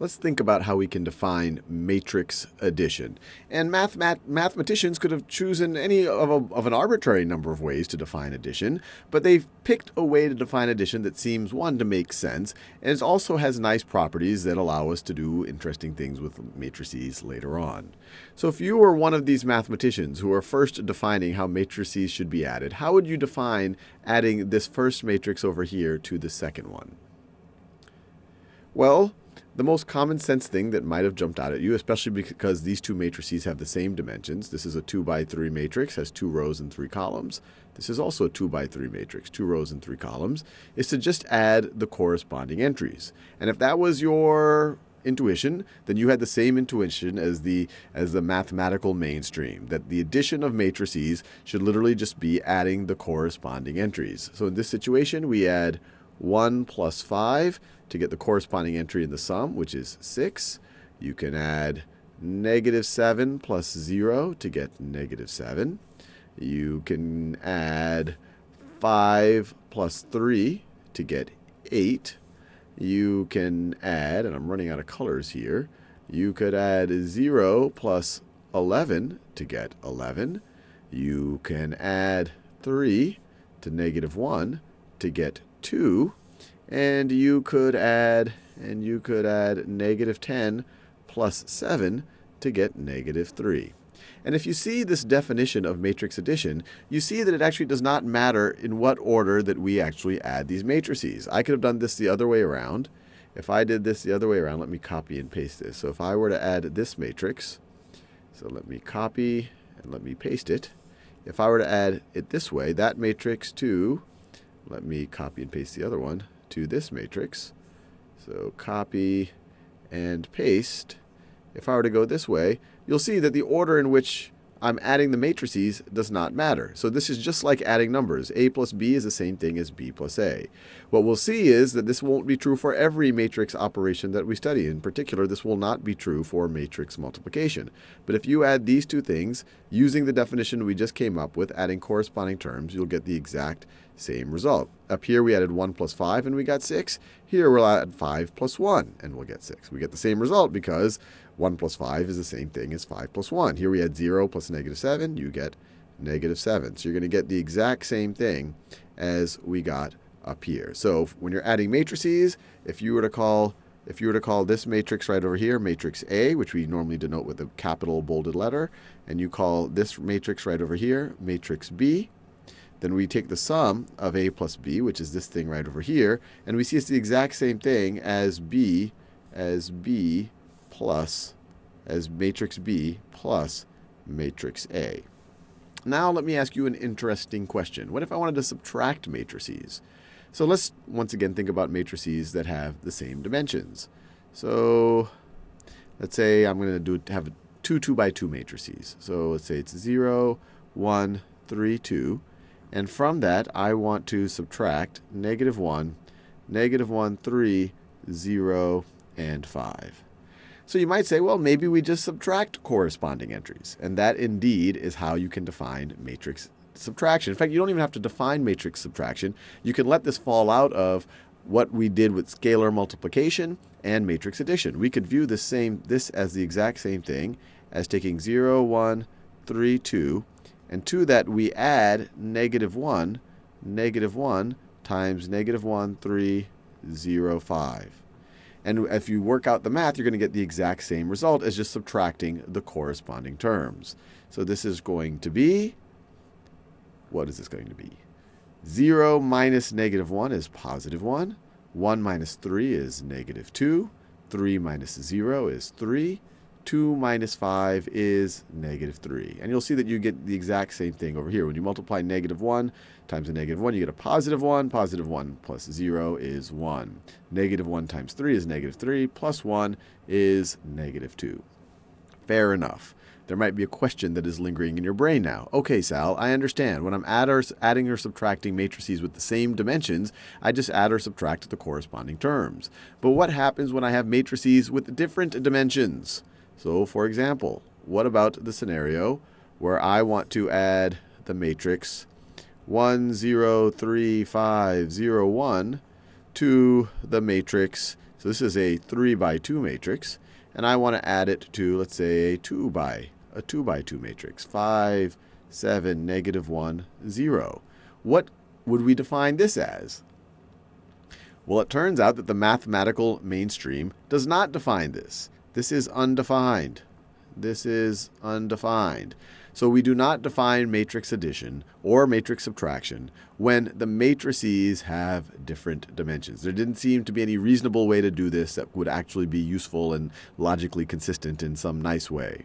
let's think about how we can define matrix addition. And math mathematicians could have chosen any of, a, of an arbitrary number of ways to define addition, but they've picked a way to define addition that seems, one, to make sense, and it also has nice properties that allow us to do interesting things with matrices later on. So if you were one of these mathematicians who are first defining how matrices should be added, how would you define adding this first matrix over here to the second one? Well, the most common sense thing that might have jumped out at you, especially because these two matrices have the same dimensions. This is a 2 by 3 matrix, has two rows and three columns. This is also a 2 by 3 matrix, two rows and three columns, is to just add the corresponding entries. And if that was your intuition, then you had the same intuition as the as the mathematical mainstream that the addition of matrices should literally just be adding the corresponding entries. So in this situation, we add 1 plus 5 to get the corresponding entry in the sum, which is 6. You can add negative 7 plus 0 to get negative 7. You can add 5 plus 3 to get 8. You can add, and I'm running out of colors here, you could add 0 plus 11 to get 11. You can add 3 to negative 1 to get 2 and you could add and you could add negative 10 plus 7 to get negative 3. And if you see this definition of matrix addition, you see that it actually does not matter in what order that we actually add these matrices. I could have done this the other way around. If I did this the other way around, let me copy and paste this. So if I were to add this matrix, so let me copy and let me paste it. If I were to add it this way, that matrix to, let me copy and paste the other one, to this matrix. So copy and paste. If I were to go this way, you'll see that the order in which I'm adding the matrices does not matter. So this is just like adding numbers. a plus b is the same thing as b plus a. What we'll see is that this won't be true for every matrix operation that we study. In particular, this will not be true for matrix multiplication. But if you add these two things, using the definition we just came up with, adding corresponding terms, you'll get the exact same result. Up here we added 1 plus 5 and we got 6. Here we'll add 5 plus 1 and we'll get 6. We get the same result because 1 plus 5 is the same thing as 5 plus 1. Here we had 0 plus negative 7. You get negative 7. So you're going to get the exact same thing as we got up here. So when you're adding matrices, if you were to call if you were to call this matrix right over here matrix A, which we normally denote with a capital bolded letter, and you call this matrix right over here matrix B, then we take the sum of a plus b, which is this thing right over here, and we see it's the exact same thing as b as b plus, as matrix b plus matrix A. Now let me ask you an interesting question. What if I wanted to subtract matrices? So let's once again think about matrices that have the same dimensions. So let's say I'm going to do have two 2 by 2 matrices. So let's say it's 0, 1, 3, 2. And from that, I want to subtract negative 1, negative 1, 3, 0, and 5. So you might say, well, maybe we just subtract corresponding entries. And that indeed is how you can define matrix subtraction. In fact, you don't even have to define matrix subtraction. You can let this fall out of what we did with scalar multiplication and matrix addition. We could view this same this as the exact same thing as taking 0, 1, 3, 2, and to that, we add negative 1, negative 1 times negative 1, 3, 0, 5. And if you work out the math, you're going to get the exact same result as just subtracting the corresponding terms. So this is going to be, what is this going to be? 0 minus negative 1 is positive 1. 1 minus 3 is negative 2. 3 minus 0 is 3. 2 minus 5 is negative 3. And you'll see that you get the exact same thing over here. When you multiply negative 1 times a negative 1, you get a positive 1. Positive 1 plus 0 is 1. Negative 1 times 3 is negative 3. Plus 1 is negative 2. Fair enough. There might be a question that is lingering in your brain now. Okay, Sal, I understand. When I'm add or, adding or subtracting matrices with the same dimensions, I just add or subtract the corresponding terms. But what happens when I have matrices with different dimensions? So for example, what about the scenario where I want to add the matrix 1, 0, 3, 5, 0, 1 to the matrix So this is a 3 by 2 matrix, and I want to add it to, let's say, a 2 by a 2 by 2 matrix. 5, 7, negative 1, 0. What would we define this as? Well, it turns out that the mathematical mainstream does not define this. This is undefined. This is undefined. So we do not define matrix addition or matrix subtraction when the matrices have different dimensions. There didn't seem to be any reasonable way to do this that would actually be useful and logically consistent in some nice way.